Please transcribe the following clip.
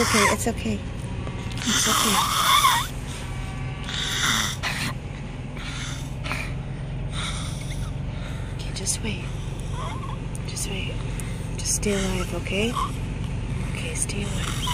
It's okay. It's okay. It's okay. Okay, just wait. Just wait. Just stay alive, okay? Okay, stay alive.